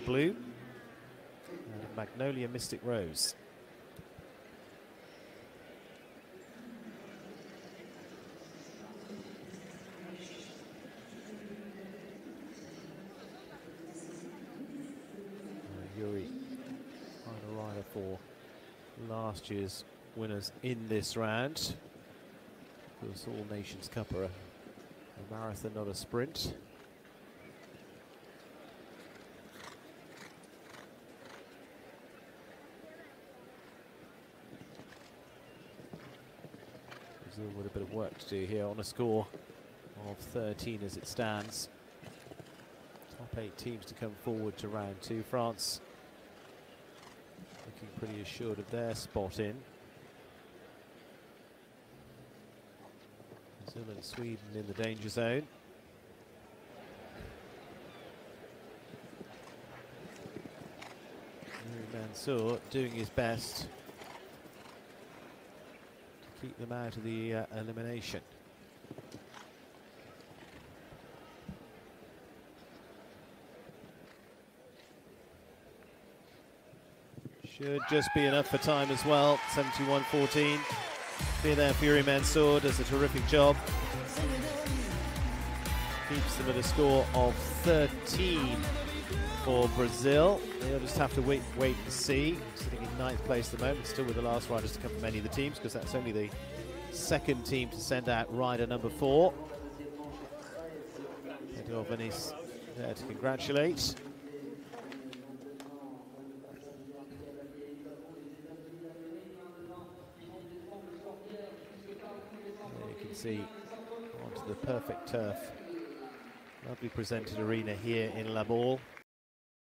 Blue and Magnolia Mystic Rose. Uh, Yuri, final rider for last year's winners in this round. Of course, All Nations Cup are a, a marathon, not a sprint. Brazil with a bit of work to do here on a score of 13 as it stands. Top eight teams to come forward to round two. France looking pretty assured of their spot in. Brazil and Sweden in the danger zone. Mansur doing his best keep them out of the uh, elimination. Should just be enough for time as well. 71-14. Be there Yuri Mansur, does a terrific job. Keeps them at a score of 13 for Brazil. They'll just have to wait, wait and see. Sitting in ninth place at the moment, still with the last riders to come from any of the teams, because that's only the second team to send out rider number four. Pedro Veniss there to congratulate. There you can see onto the perfect turf. Lovely presented arena here in La Baule.